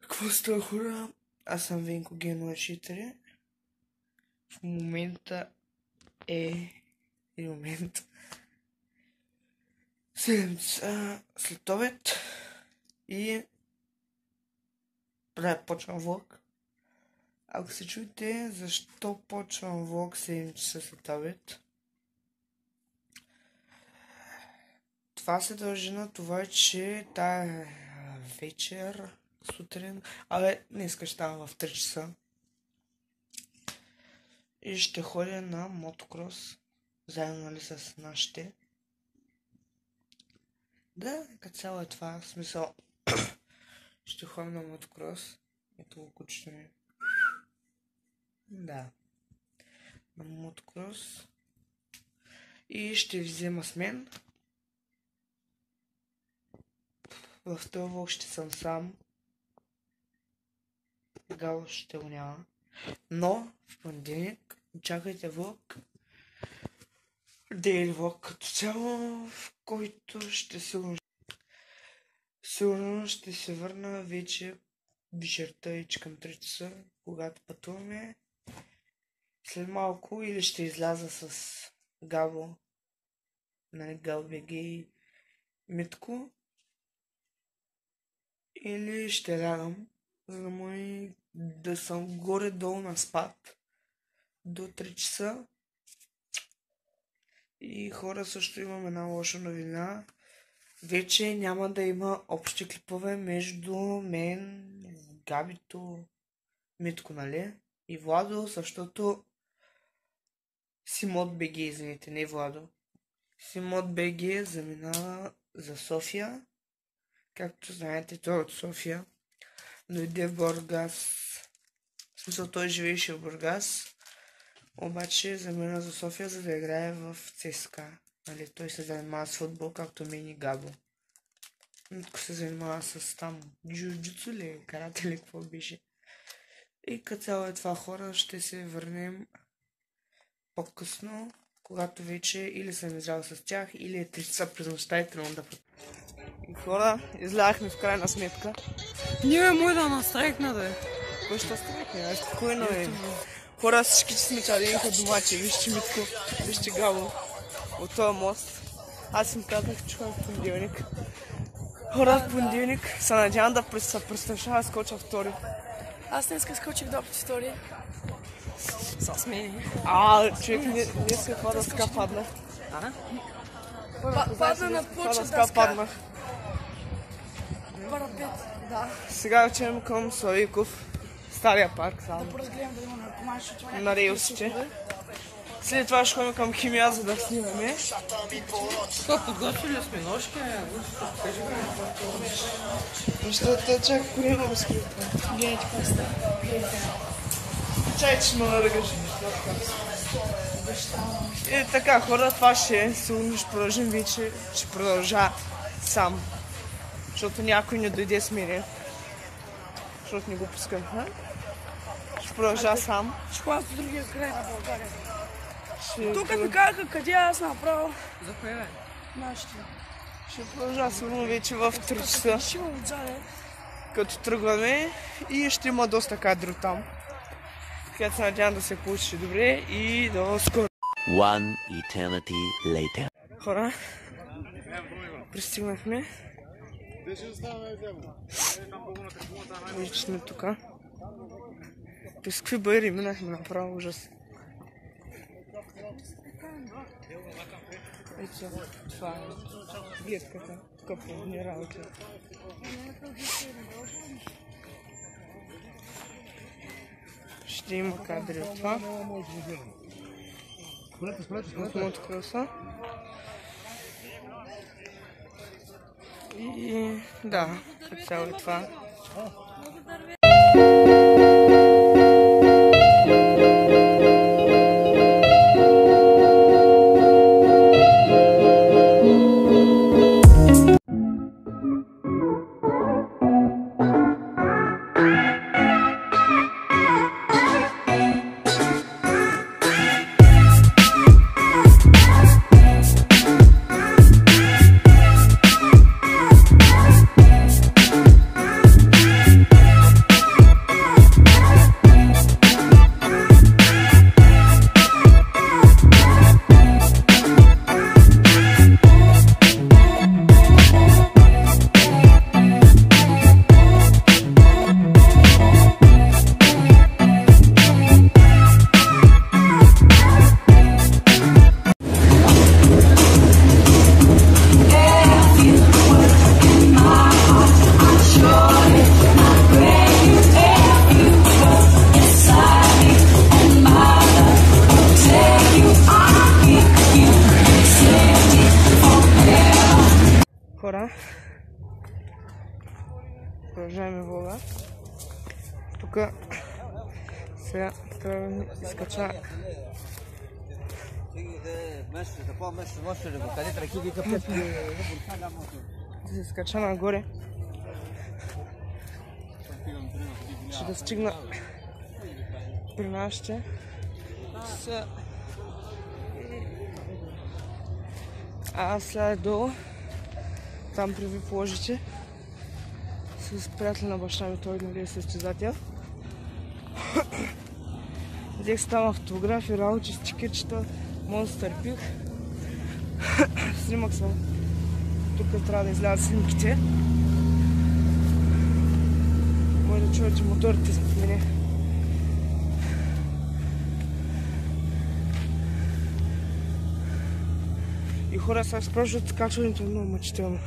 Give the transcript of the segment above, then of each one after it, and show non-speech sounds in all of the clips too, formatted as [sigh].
Какво става хора? Аз съм Венко Г04. В момента е... Един момент. 7 часа след обед. И... Да, почвам влог. Ако се чуете, защо почвам влог 7 часа след обед? Това се дължи на това, че тая вечер сутрин. Абе, днеска ще ставам в 3 часа. И ще ходя на мотокрос. Заедно нали с нашите. Да, като цяло е това. В смисъл. [clears throat] ще ходя на мотокрос. Ето го кучето ми. Да. На мотокрос. И ще взема с мен. В този влог ще съм сам. Гало ще го няма. Но в понеделник чакайте влог. Дейли влог като цяло, в който ще сигурно Сигурно ще се върна вече вечерта и към 3 часа, когато пътуваме. След малко или ще изляза с Габо, нали, Галбеги и Митко, или ще лягам, за да може да съм горе-долу на спад до 3 часа. И хора също имам една лоша новина. Вече няма да има общи клипове между мен, Габито, Митко, нали? И Владо, защото Симот БГ, извините, не Владо. Симот БГ заминава за София. Както знаете, той е от София. Дойде в Бургас. В смисъл, той живееше в Бургас. Обаче замина за София, за да играе в ЦСКА. Нали, той се занимава с футбол, както мен и Габо. Митко се занимава с там джуджуцу ли, карате ли, какво беше. И като цяло е това хора, ще се върнем по-късно, когато вече или съм излял с тях, или е 3 часа през нощта и трябва да. И хора, изляхме в крайна сметка. Ние мой да настрекна, да е. Кой ще стрекне? Аз спокойно е. Хора, всички че сме чаденка домачи. Вижте Митко, вижте Габо. От този мост. Аз им казах, че в понеделник. Хора, в понеделник се надявам да се престрашава, скоча втори. Аз днеска скочих до втори. С мен. А, човек, хода с така паднах. Падна на плоча дъска. паднах. Парапет. Да. Сега отивам към Славиков. Стария парк, само. Поразгледам дали има наркоман, защото това На релсите. След това ще ходим към химия, за да снимаме. Какво, подготвили сме ножки? Кажи ми. Защото чак корема го скрипа. Гледайте какво става. Чай, че ме наръгаш. И така, хора, това ще е. Сигурно ще продължим вече. Ще продължа сам. Защото някой не дойде с мене. Защото не го пускам. А? Ще продължа сам. Ще ходя по другия край на България. Ще, Тук ми казаха къде аз направо За кое бе? нашите. ще продължа сигурно вече в 3 часа. Ще има отзаде. Като тръгваме и ще има доста кадри там. Така се надявам да се получи добре и до скоро. One eternity later. Хора, пристигнахме. Вече сме тук. През какви байри минахме направо ужас. Ето, това е гледката. По ни работи. Ще има кадри от това. От мотокроса. И да, като цяло е това. Влога. Тук сега трябва да изкача да се скача нагоре. Ще да стигна при нашите. А аз сега долу, там при ви положите, с приятел на баща ми, той нали е състезател. [coughs] Взех си там автографи, работи, стикерчета, монстър пих. [coughs] Снимах се. Тук трябва да излязат снимките. Може да чуете моторите зад мене. И хора сега спрашват скачването е много мъчително.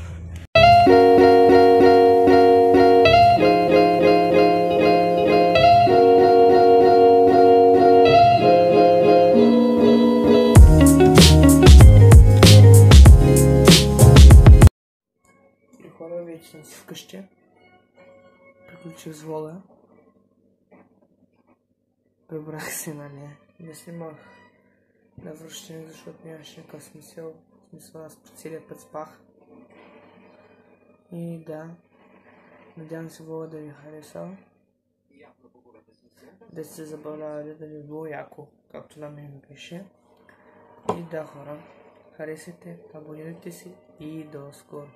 Приключих с влога. Прибрах се, нали? Не снимах на връщане, защото нямаше никакъв смисъл. В смисъл аз по целия път спах. И да, надявам се влога да ви е харесал. Да сте забавлявали, да ви е било яко, както на мен ми беше. И да, хора, харесайте, абонирайте се и до скоро.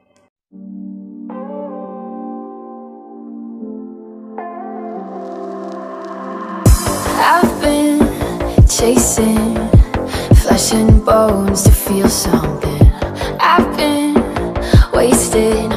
I've been chasing flesh and bones to feel something. I've been wasted,